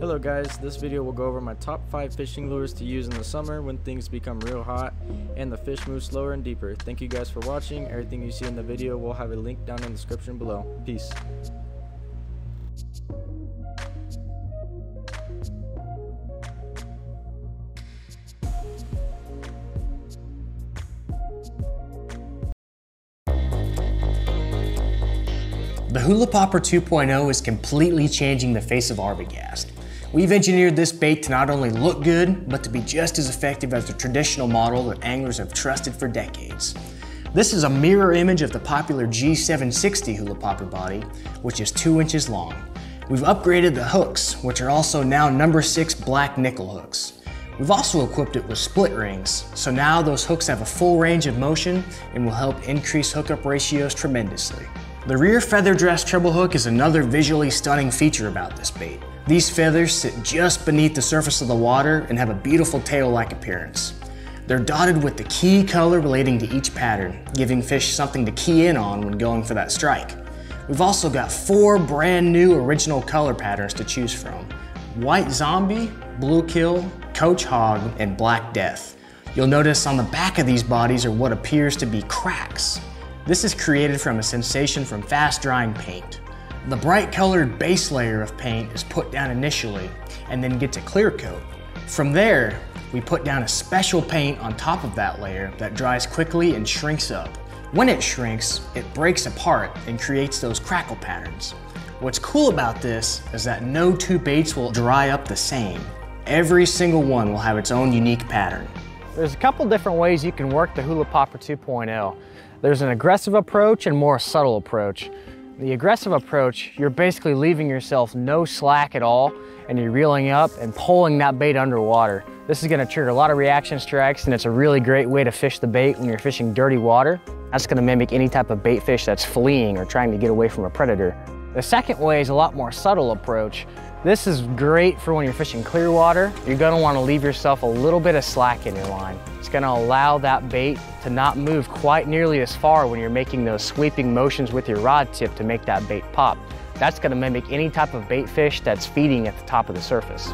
Hello guys, this video will go over my top 5 fishing lures to use in the summer when things become real hot and the fish move slower and deeper. Thank you guys for watching, everything you see in the video will have a link down in the description below. Peace. The Hula Popper 2.0 is completely changing the face of Arbogast. We've engineered this bait to not only look good, but to be just as effective as the traditional model that anglers have trusted for decades. This is a mirror image of the popular G760 Hula Popper body, which is 2 inches long. We've upgraded the hooks, which are also now number 6 black nickel hooks. We've also equipped it with split rings, so now those hooks have a full range of motion and will help increase hookup ratios tremendously. The rear feather dress treble hook is another visually stunning feature about this bait. These feathers sit just beneath the surface of the water and have a beautiful tail-like appearance. They're dotted with the key color relating to each pattern, giving fish something to key in on when going for that strike. We've also got four brand new original color patterns to choose from. White Zombie, Blue Kill, Coach Hog, and Black Death. You'll notice on the back of these bodies are what appears to be cracks, this is created from a sensation from fast drying paint. The bright colored base layer of paint is put down initially and then gets a clear coat. From there, we put down a special paint on top of that layer that dries quickly and shrinks up. When it shrinks, it breaks apart and creates those crackle patterns. What's cool about this is that no two baits will dry up the same. Every single one will have its own unique pattern. There's a couple different ways you can work the Hula Popper 2.0. There's an aggressive approach and more subtle approach. The aggressive approach, you're basically leaving yourself no slack at all and you're reeling up and pulling that bait underwater. This is gonna trigger a lot of reaction strikes and it's a really great way to fish the bait when you're fishing dirty water. That's gonna mimic any type of bait fish that's fleeing or trying to get away from a predator. The second way is a lot more subtle approach. This is great for when you're fishing clear water. You're gonna wanna leave yourself a little bit of slack in your line. It's gonna allow that bait to not move quite nearly as far when you're making those sweeping motions with your rod tip to make that bait pop. That's gonna mimic any type of bait fish that's feeding at the top of the surface.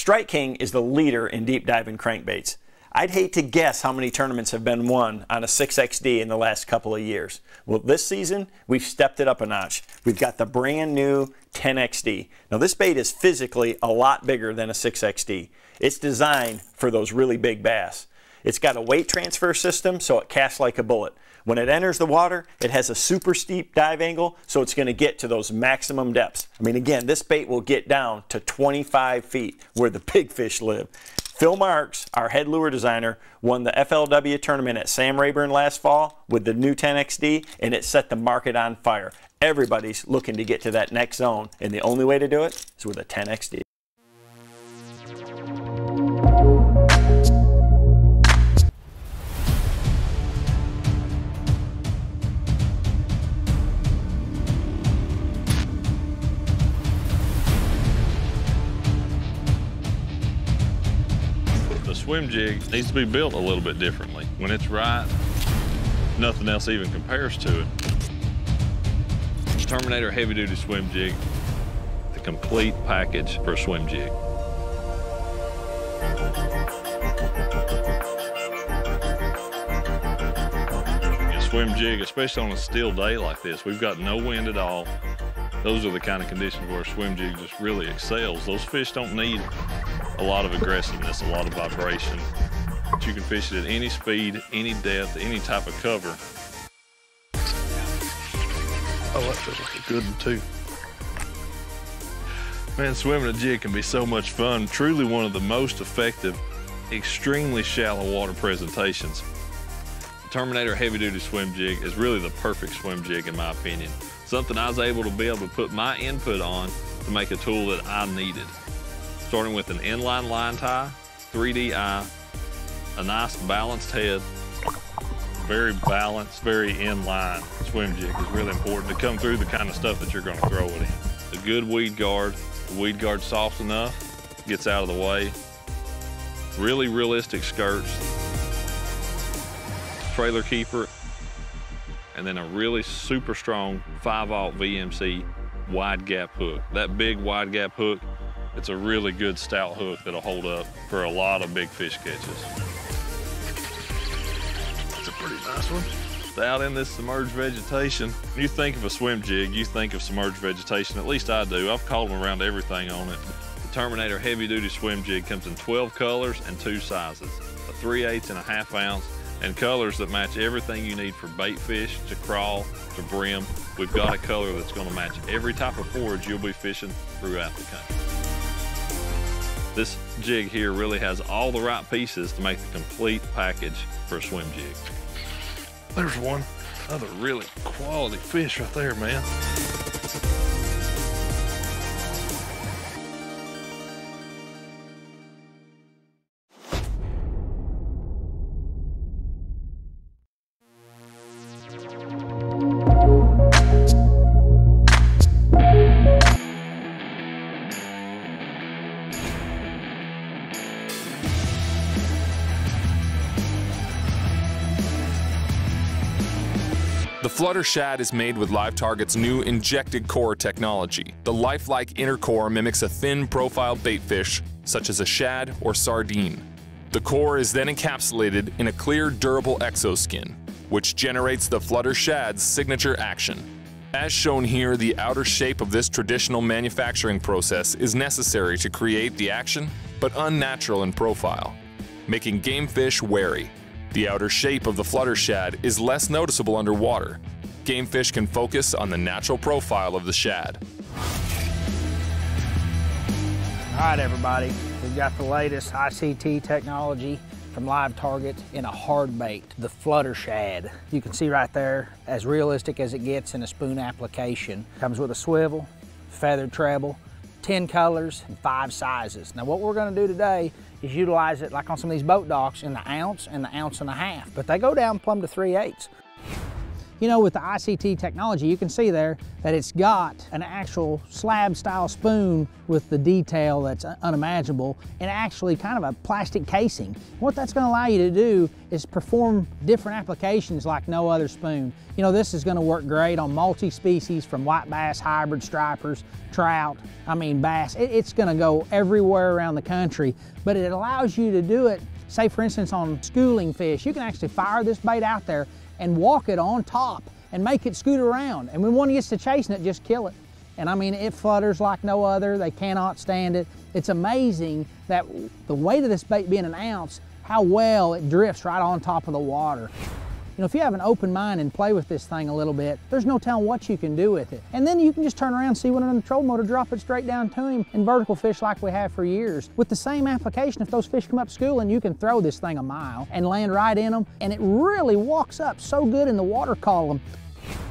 Strike King is the leader in deep diving crankbaits. I'd hate to guess how many tournaments have been won on a 6XD in the last couple of years. Well, this season, we've stepped it up a notch. We've got the brand new 10XD. Now, this bait is physically a lot bigger than a 6XD. It's designed for those really big bass. It's got a weight transfer system, so it casts like a bullet. When it enters the water, it has a super steep dive angle, so it's going to get to those maximum depths. I mean, again, this bait will get down to 25 feet where the big fish live. Phil Marks, our head lure designer, won the FLW tournament at Sam Rayburn last fall with the new 10XD, and it set the market on fire. Everybody's looking to get to that next zone, and the only way to do it is with a 10XD. Swim jig needs to be built a little bit differently. When it's right, nothing else even compares to it. Terminator heavy duty swim jig, the complete package for a swim jig. A swim jig, especially on a still day like this, we've got no wind at all. Those are the kind of conditions where a swim jig just really excels. Those fish don't need a lot of aggressiveness, a lot of vibration. But you can fish it at any speed, any depth, any type of cover. Oh, that feels like a good one too. Man, swimming a jig can be so much fun. Truly one of the most effective, extremely shallow water presentations. The Terminator Heavy Duty Swim Jig is really the perfect swim jig in my opinion. Something I was able to be able to put my input on to make a tool that I needed starting with an inline line tie, 3D eye, a nice balanced head, very balanced, very inline swim jig is really important to come through the kind of stuff that you're going to throw it in. A good weed guard, the weed guard soft enough, gets out of the way. Really realistic skirts, trailer keeper, and then a really super strong 5-aught VMC wide gap hook. That big wide gap hook, it's a really good stout hook that'll hold up for a lot of big fish catches. It's a pretty nice one. Out in this submerged vegetation, you think of a swim jig, you think of submerged vegetation, at least I do. I've called them around everything on it. The Terminator heavy duty swim jig comes in 12 colors and two sizes, a 3 8 and a half ounce and colors that match everything you need for bait fish, to crawl, to brim. We've got a color that's gonna match every type of forage you'll be fishing throughout the country. This jig here really has all the right pieces to make the complete package for a swim jig. There's one other really quality fish right there, man. Flutter Shad is made with Live Target's new injected core technology. The lifelike inner core mimics a thin profile bait fish, such as a shad or sardine. The core is then encapsulated in a clear, durable exoskin, which generates the Flutter Shad's signature action. As shown here, the outer shape of this traditional manufacturing process is necessary to create the action, but unnatural in profile, making game fish wary. The outer shape of the flutter shad is less noticeable underwater. Game fish can focus on the natural profile of the shad. All right, everybody, we've got the latest ICT technology from Live Target in a hard bait, the flutter shad. You can see right there, as realistic as it gets in a spoon application. Comes with a swivel, feathered treble, 10 colors, and five sizes. Now what we're gonna do today is utilize it like on some of these boat docks in the ounce and the ounce and a half, but they go down plumb to 3 eighths. You know, with the ICT technology, you can see there that it's got an actual slab style spoon with the detail that's unimaginable and actually kind of a plastic casing. What that's gonna allow you to do is perform different applications like no other spoon. You know, this is gonna work great on multi-species from white bass, hybrid stripers, trout, I mean bass. It, it's gonna go everywhere around the country, but it allows you to do it Say for instance on schooling fish, you can actually fire this bait out there and walk it on top and make it scoot around. And when one gets to chasing it, just kill it. And I mean, it flutters like no other. They cannot stand it. It's amazing that the weight of this bait being an ounce, how well it drifts right on top of the water. You know, if you have an open mind and play with this thing a little bit, there's no telling what you can do with it. And then you can just turn around, see one on the trolling motor, drop it straight down to him and vertical fish like we have for years. With the same application, if those fish come up schooling, you can throw this thing a mile and land right in them. And it really walks up so good in the water column.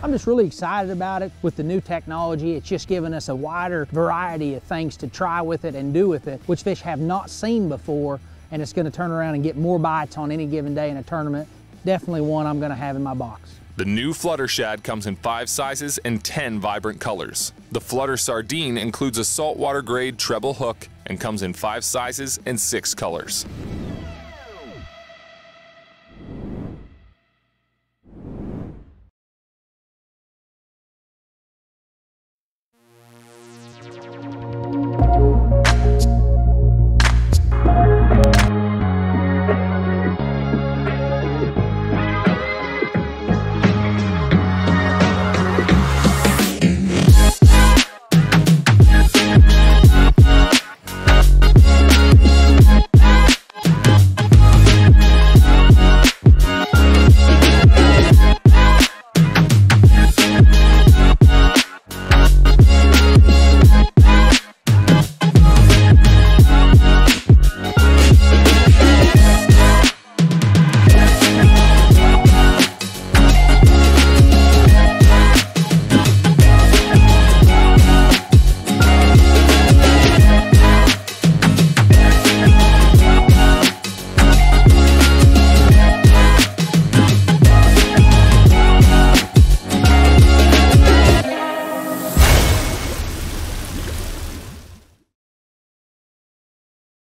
I'm just really excited about it with the new technology. It's just given us a wider variety of things to try with it and do with it, which fish have not seen before. And it's gonna turn around and get more bites on any given day in a tournament definitely one I'm going to have in my box. The new Flutter Shad comes in five sizes and 10 vibrant colors. The Flutter Sardine includes a saltwater grade treble hook and comes in five sizes and six colors.